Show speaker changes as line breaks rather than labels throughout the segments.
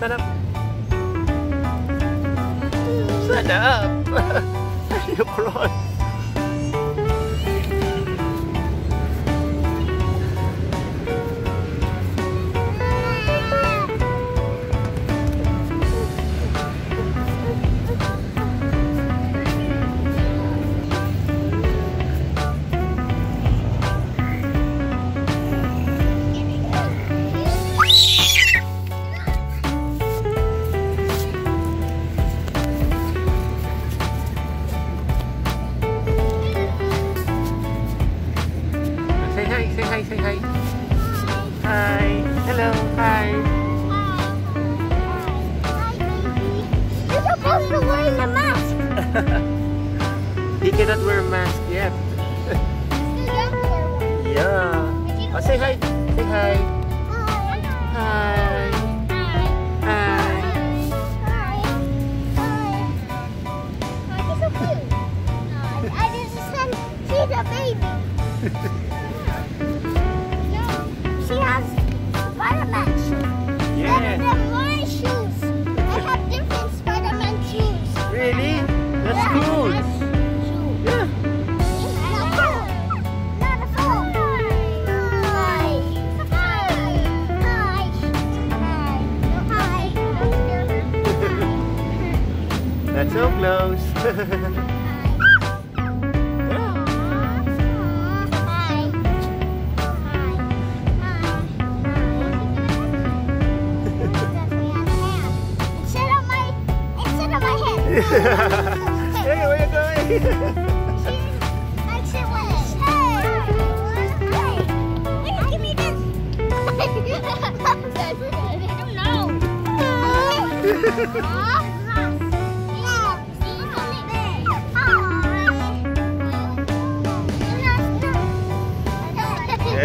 Stand up. Stand up. you crawl. That's so close.
Instead of my, instead of my head.
hey, where you going?
I don't know.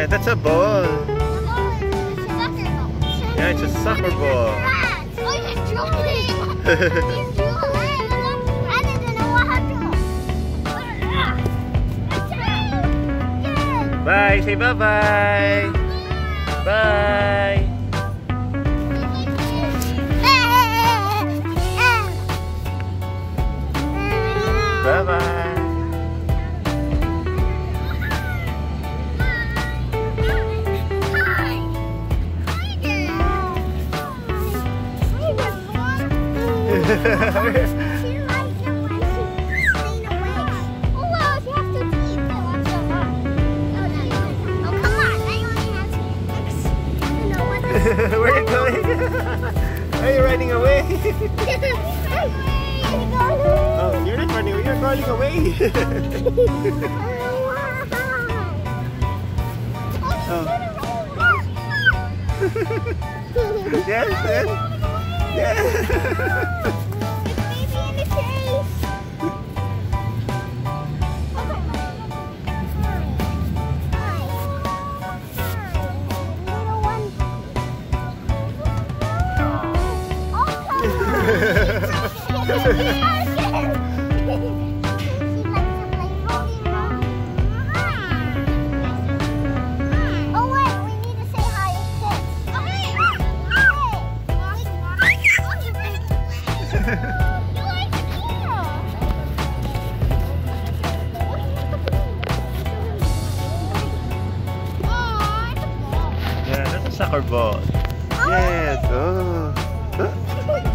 Yeah, that's a ball. Yeah, it's a soccer ball.
Oh, he's drooling. He's drooling. I didn't know.
Bye. Say bye-bye. Bye. Bye-bye. Where are you going? Are you running away? oh, you're not running away. You're crawling away. oh. yes, yes. Yeah. Soccer ball. Yes. Oh.
Wait, we need to say hi to Kit. Oh,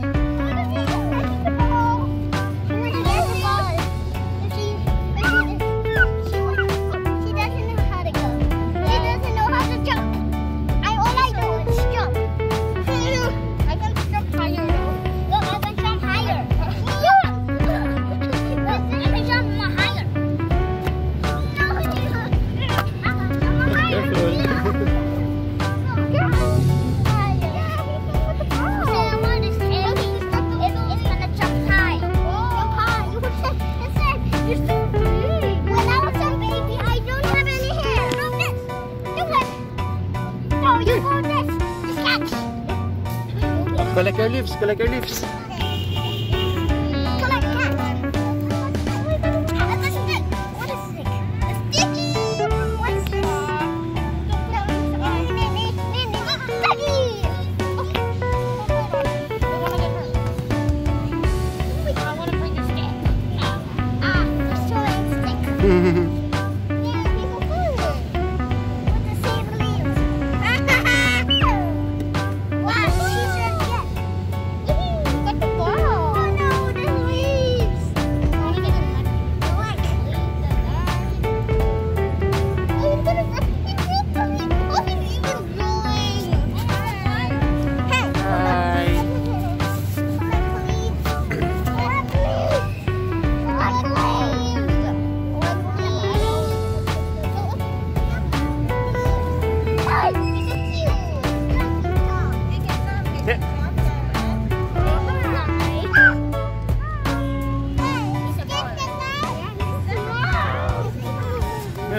Collect your leaves, collect your
leaves. Collect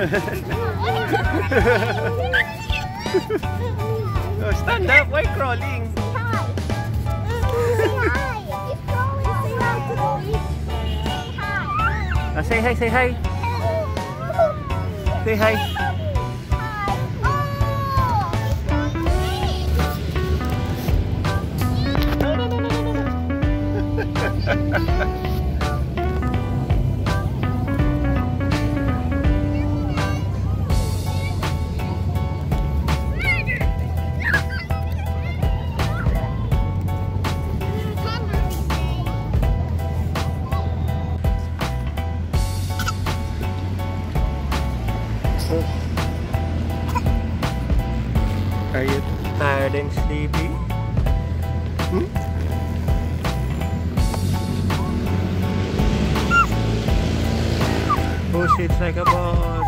oh, stand up. Why crawling? Ah, say hi, say hi. Say hi. No, no, no, no, no, no. Are you tired and sleepy? Hmm? Push it like a ball.